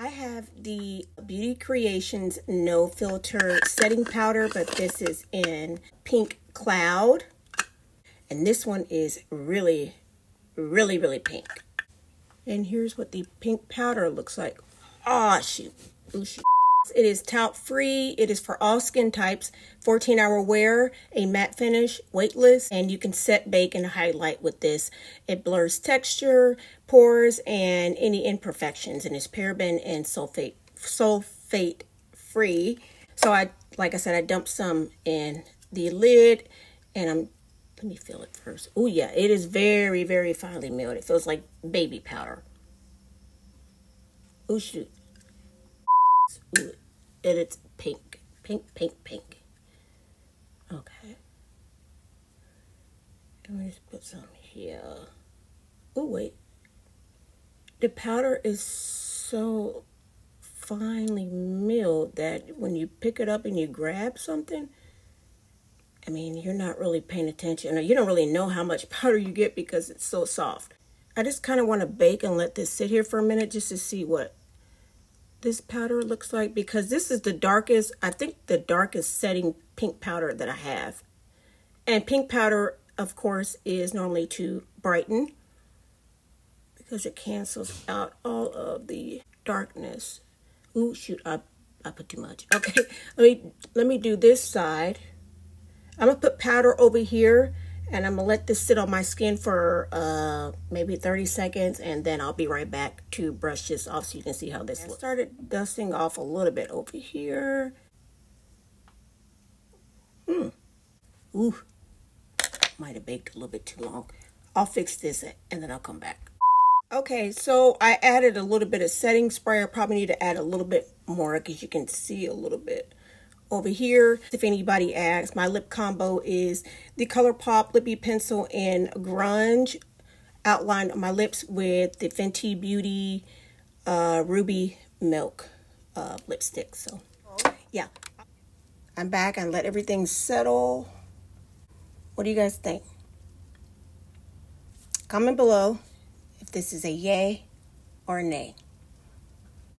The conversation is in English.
I have the Beauty Creations No Filter Setting Powder, but this is in Pink Cloud. And this one is really, really, really pink. And here's what the pink powder looks like. Oh, shoot. Ooh, shoot. It is talc free. It is for all skin types. 14 hour wear, a matte finish, weightless, and you can set, bake, and highlight with this. It blurs texture, pores, and any imperfections, and it's paraben and sulfate sulfate free. So I, like I said, I dumped some in the lid, and I'm let me feel it first. Oh yeah, it is very, very finely milled. It feels like baby powder. Oh shoot. Ooh, and it's pink, pink, pink, pink. Okay. Let me just put some here. Oh, wait. The powder is so finely milled that when you pick it up and you grab something, I mean, you're not really paying attention or you don't really know how much powder you get because it's so soft. I just kind of want to bake and let this sit here for a minute just to see what this powder looks like because this is the darkest, I think the darkest setting pink powder that I have. And pink powder, of course, is normally to brighten because it cancels out all of the darkness. Ooh, shoot, I, I put too much. Okay, let me, let me do this side. I'm going to put powder over here and I'm going to let this sit on my skin for uh, maybe 30 seconds and then I'll be right back to brush this off so you can see how this I looks. started dusting off a little bit over here. Hmm. Ooh. Might have baked a little bit too long. I'll fix this and then I'll come back. Okay, so I added a little bit of setting spray. I probably need to add a little bit more because you can see a little bit over here. If anybody asks, my lip combo is the ColourPop Lippie Pencil in Grunge. Outlined my lips with the Fenty Beauty uh, Ruby Milk uh, lipstick. So, yeah. I'm back and let everything settle. What do you guys think? Comment below if this is a yay or a nay.